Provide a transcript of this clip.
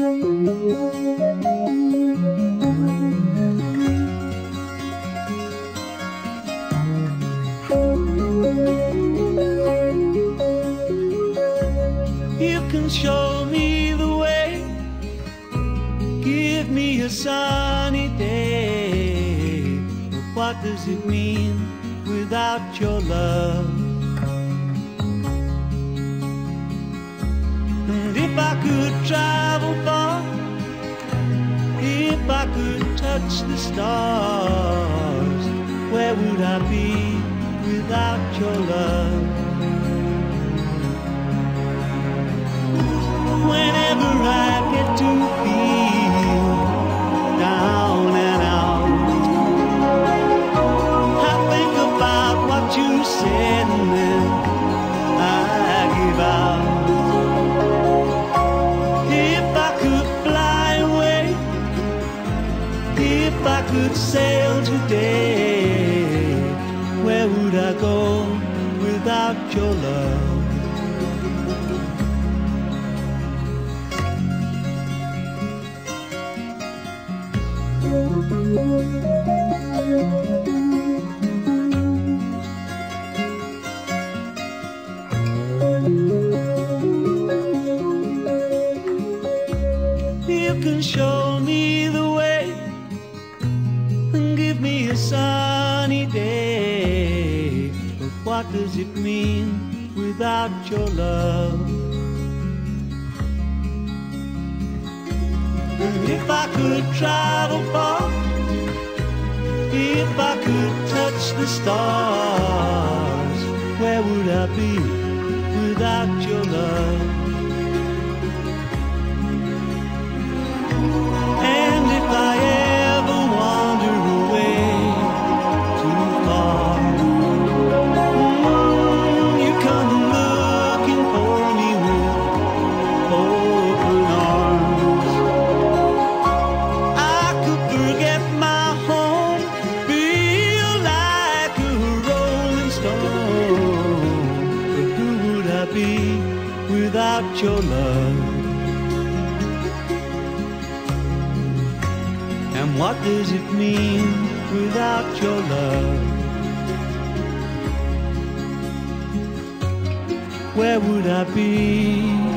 You can show me the way, give me a sunny day. But what does it mean without your love? I could travel far, if I could touch the stars, where would I be without your love? Could sail today, where would I go without your love? You can show a sunny day. But what does it mean without your love? If I could travel far, if I could touch the stars, where would I be without your love? Be without your love? And what does it mean without your love? Where would I be